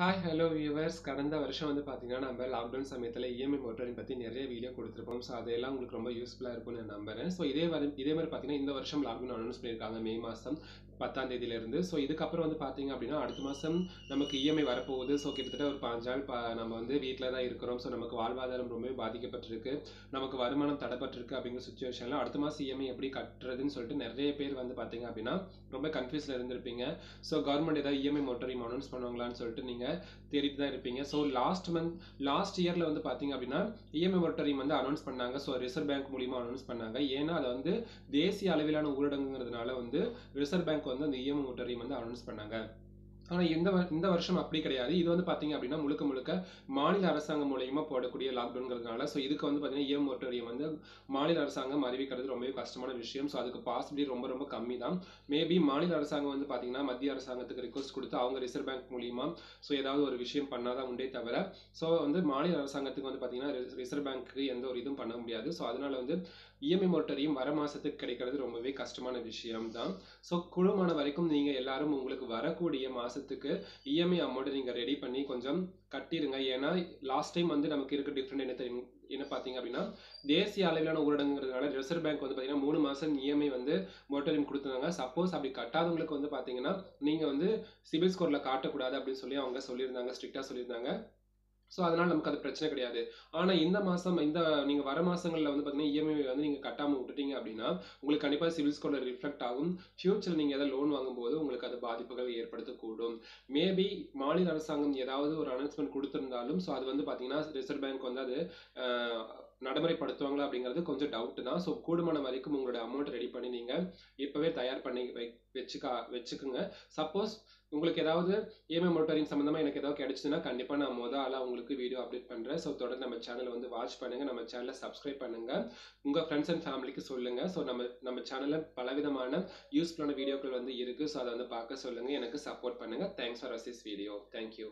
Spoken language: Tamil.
ஹாய் ஹலோ வியூவர்ஸ் கடந்த வருஷம் வந்து பார்த்தீங்கன்னா நம்ம லாக்டவுன் சமயத்தில் இஎம்ஐ மோட்டரிங் பற்றி நிறைய வீடியோ கொடுத்துருப்போம். ஸோ அதெல்லாம் உங்களுக்கு ரொம்ப யூஸ்ஃபுல்லாக இருக்கும்னு நான் நம்புறேன். ஸோ இதே வர இதே மாதிரி பார்த்தீங்கன்னா இந்த வருஷம் லாக்டவுன் அனௌன்ஸ் பண்ணியிருக்காங்க மே மாதம் பத்தாம் தேதியிலேருந்து. ஸோ இதுக்கப்புறம் வந்து பார்த்தீங்க அப்படின்னா அடுத்த மாதம் நமக்கு இஎம்ஐ வரப்போகுது. ஸோ கிட்டத்தட்ட ஒரு பாஞ்சு நாள் பா நம்ம வந்து வீட்டில் தான் இருக்கிறோம். ஸோ நமக்கு வாழ்வாதாரம் ரொம்பவே பாதிக்கப்பட்டிருக்கு. நமக்கு வருமானம் தடைப்பட்டிருக்கு அப்படிங்கிற சுச்சுவேஷனில் அடுத்த மாதம் இஎம்ஐ எப்படி கட்டுறதுன்னு சொல்லிட்டு நிறைய பேர் வந்து பார்த்தீங்க அப்படின்னா ரொம்ப கன்ஃபியூஸில் இருந்திருப்பீங்க. ஸோ கவர்மெண்ட் ஏதாவது இஎம்ஐ மோட்டரிங் அனௌன்ஸ் பண்ணுவாங்களான்னு சொல்லிட்டு நீங்கள் தேடிட்டு தான் இருப்பீங்க ஸோ லாஸ்ட் மந்த் லாஸ்ட் இயரில் வந்து பார்த்தீங்க அப்படின்னா இஎம்ஐ மொரட்டரியம் வந்து அனௌன்ஸ் பண்ணாங்க. ஸோ ரிசர்வ் பேங்க் மூலிமா அனௌன்ஸ் பண்ணாங்க. ஏன்னா அது வந்து தேசிய அளவிலான ஊரடங்குங்கிறதுனால வந்து ரிசர்வ் பேங்க் வந்து அந்த இஎம்ஐ மொரட்டரியம் வந்து அனௌன்ஸ் பண்ணாங்க. ஆனால் இந்த வ- இந்த வருஷம் அப்படி கிடையாது. இது வந்து பார்த்தீங்க அப்படின்னா முழுக்க முழுக்க மாநில அரசாங்கம் மூலயமா போடக்கூடிய லாக்டவுன்கிறதுனால ஸோ இதுக்கு வந்து பார்த்தீங்கன்னா இஎம் மோட்டரியம் வந்து மாநில அரசாங்கம் அறிவிக்கிறது ரொம்பவே கஷ்டமான விஷயம். ஸோ அதுக்கு பாசிபிலிட்டி ரொம்ப ரொம்ப கம்மி தான் மேபி மாநில அரசாங்கம் வந்து பார்த்தீங்கன்னா மத்திய அரசாங்கத்துக்கு ரிக்வஸ்ட் கொடுத்து அவங்க ரிசர்வ் பேங்க் மூலியமா ஸோ ஏதாவது ஒரு விஷயம் பண்ணாதான் உண்டே தவிர ஸோ வந்து மாநில அரசாங்கத்துக்கு வந்து பார்த்தீங்கன்னா ரி- ரிசர்வ் பேங்க்கு எந்த ஒரு இதுவும் பண்ண முடியாது. ஸோ அதனால வந்து இஎம்ஐ மோட்டரியும் வர மாதத்துக்கு கிடைக்கிறது ரொம்பவே கஷ்டமான விஷயம் தான் ஸோ குழுமான வரைக்கும் நீங்கள் எல்லாரும் உங்களுக்கு வரக்கூடிய மாதம் மாதத்துக்கு இஎம்ஐ அமௌண்ட் நீங்கள் ரெடி பண்ணி கொஞ்சம் கட்டிடுங்க ஏன்னா லாஸ்ட் டைம் வந்து நமக்கு இருக்க டிஃப்ரெண்ட் என்ன தெரியும் என்ன பார்த்தீங்க அப்படின்னா தேசிய அளவிலான ஊரடங்குங்கிறதுனால ரிசர்வ் பேங்க் வந்து பார்த்தீங்கன்னா மூணு மாதம் இஎம்ஐ வந்து மோட்டரியம் கொடுத்துருந்தாங்க. சப்போஸ் அப்படி கட்டாதவங்களுக்கு வந்து பார்த்தீங்கன்னா நீங்கள் வந்து சிபில் ஸ்கோரில் காட்டக்கூடாது அப்படின்னு சொல்லி அவங்க சொல்லியிருந்தாங்க ஸ்ட்ரிக்டாக சொல்லியிருந்தாங்க. ஸோ அதனால் நமக்கு அது பிரச்சனை கிடையாது. ஆனால் இந்த மாதம் இந்த நீங்கள் வர மாதங்களில் வந்து பார்த்தீங்கன்னா இஎம்ஐ வந்து நீங்கள் கட்டாமல் விட்டுட்டீங்க அப்படின்னா உங்களுக்கு கண்டிப்பாக சிவில் ஸ்கோரில் ரிஃப்ளெக்ட் ஆகும். ஃபியூச்சர் நீங்கள் ஏதாவது லோன் வாங்கும்போது உங்களுக்கு அது பாதிப்புகள் ஏற்படுத்தக்கூடும். மேபி மாநில அரசாங்கம் ஏதாவது ஒரு அனௌன்ஸ்மெண்ட் கொடுத்துருந்தாலும் ஸோ அது வந்து பார்த்தீங்கன்னா ரிசர்வ் பேங்க் வந்து அது நடைமுறைப்படுத்துவாங்களா அப்படிங்கிறது கொஞ்சம் டவுட் தான். ஸோ கூடுமான வரைக்கும் உங்களோட அமௌண்ட் ரெடி பண்ணி நீங்கள் இப்போவே தயார் பண்ணி வை வச்சுக்கா வச்சுக்கோங்க. சப்போஸ் உங்களுக்கு ஏதாவது இஎம்ஐ மோட்டரிங் சம்மந்தமாக எனக்கு ஏதாவது கிடைச்சதுன்னா கண்டிப்பாக நான் மொதல் ஆளாக உங்களுக்கு வீடியோ அப்டேட் பண்ணுறேன் ஸோ தொடர்ந்து நம்ம சேனலை வந்து வாட்ச் பண்ணுங்கள் நம்ம சேனலை சப்ஸ்கிரைப் பண்ணுங்கள் உங்கள் ஃப்ரெண்ட்ஸ் அண்ட் ஃபேமிலிக்கு சொல்லுங்கள் ஸோ நம்ம நம்ம சேனலில் பலவிதமான யூஸ்ஃபுல்லான வீடியோக்கள் வந்து இருக்குது ஸோ அதை வந்து பார்க்க சொல்லுங்கள் எனக்கு சப்போர்ட் பண்ணுங்கள் தேங்க்ஸ் ஃபார் அசிஸ் வீடியோ தேங்க்யூ